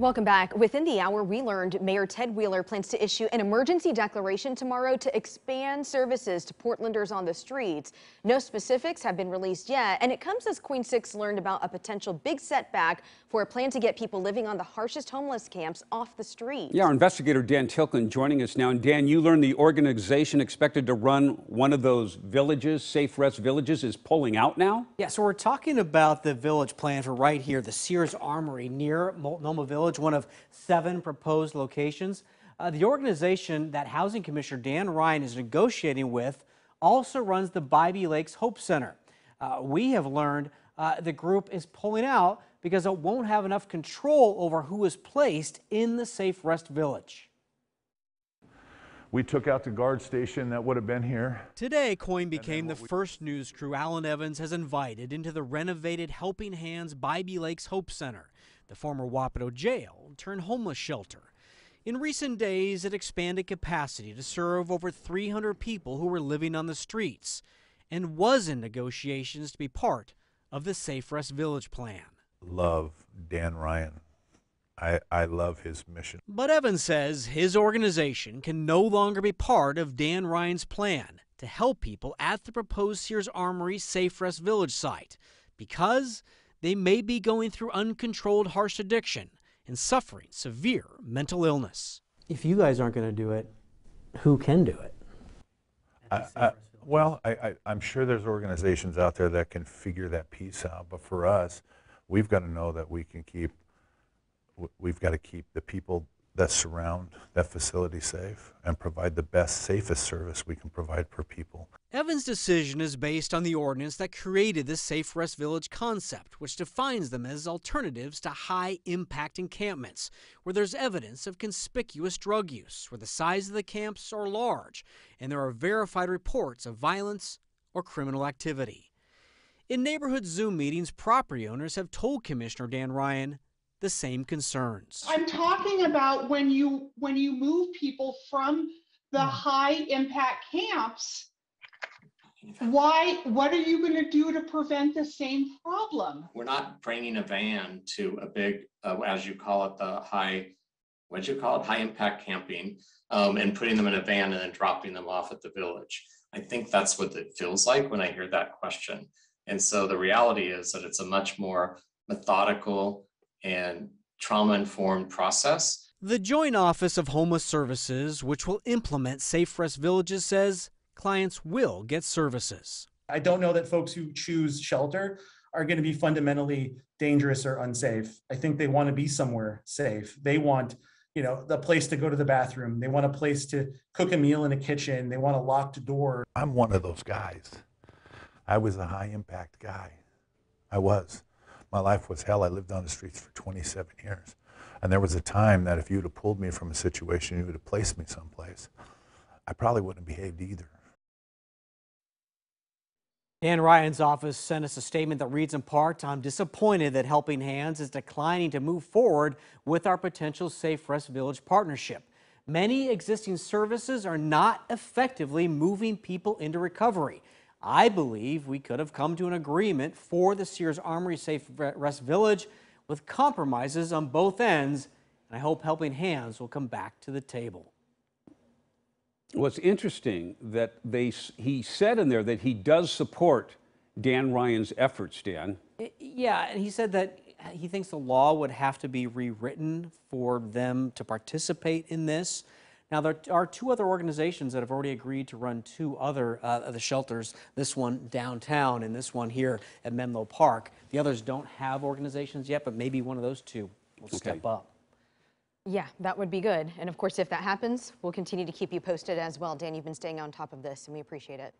Welcome back. Within the hour, we learned Mayor Ted Wheeler plans to issue an emergency declaration tomorrow to expand services to Portlanders on the streets. No specifics have been released yet, and it comes as KOIN 6 learned about a potential big setback for a plan to get people living on the harshest homeless camps off the street. Yeah, our investigator Dan Tilkin joining us now. And Dan, you learned the organization expected to run one of those villages, Safe Rest Villages, is pulling out now? Yeah, so we're talking about the village plan for right here, the Sears Armory near Multnomah Village, one of seven proposed locations. Uh, the organization that Housing Commissioner Dan Ryan is negotiating with also runs the Bybee Lakes Hope Center. Uh, we have learned uh, the group is pulling out because it won't have enough control over who is placed in the Safe Rest Village. We took out the guard station that would have been here. Today, KOIN became the first news crew Alan Evans has invited into the renovated Helping Hands Bybee Lakes Hope Center, the former Wapato jail turned homeless shelter. In recent days, it expanded capacity to serve over 300 people who were living on the streets and was in negotiations to be part of the Safe Rest Village plan. Love Dan Ryan. I, I love his mission. But Evans says his organization can no longer be part of Dan Ryan's plan to help people at the proposed Sears Armory Safe Rest Village site because they may be going through uncontrolled harsh addiction and suffering severe mental illness. If you guys aren't going to do it, who can do it? I, I, well, I, am sure there's organizations out there that can figure that piece out, but for us, we've got to know that we can keep, we've got to keep the people that surround that facility safe and provide the best, safest service we can provide for people. Evans' decision is based on the ordinance that created the Safe Rest Village concept, which defines them as alternatives to high impact encampments, where there's evidence of conspicuous drug use, where the size of the camps are large, and there are verified reports of violence or criminal activity. In neighborhood Zoom meetings, property owners have told Commissioner Dan Ryan the same concerns. I'm talking about when you when you move people from the hmm. high impact camps why what are you going to do to prevent the same problem we're not bringing a van to a big uh, as you call it the high what do you call it high impact camping um, and putting them in a van and then dropping them off at the village i think that's what it feels like when i hear that question and so the reality is that it's a much more methodical and trauma informed process. The Joint Office of Homeless Services, which will implement Safe Rest Villages, says clients will get services. I don't know that folks who choose shelter are going to be fundamentally dangerous or unsafe. I think they want to be somewhere safe. They want, you know, the place to go to the bathroom. They want a place to cook a meal in a kitchen. They want a locked door. I'm one of those guys. I was a high impact guy. I was. My life was hell. I lived on the streets for 27 years. And there was a time that if you'd have pulled me from a situation, you would have placed me someplace, I probably wouldn't have behaved either. Dan Ryan's office sent us a statement that reads in part, I'm disappointed that Helping Hands is declining to move forward with our potential Safe Rest Village partnership. Many existing services are not effectively moving people into recovery. I believe we could have come to an agreement for the Sears Armory Safe Rest Village with compromises on both ends, and I hope Helping Hands will come back to the table. Well, interesting that they, he said in there that he does support Dan Ryan's efforts, Dan. Yeah, and he said that he thinks the law would have to be rewritten for them to participate in this. Now, there are two other organizations that have already agreed to run two other uh, of the shelters, this one downtown and this one here at Menlo Park. The others don't have organizations yet, but maybe one of those two will okay. step up. Yeah, that would be good. And of course, if that happens, we'll continue to keep you posted as well. Dan, you've been staying on top of this, and we appreciate it.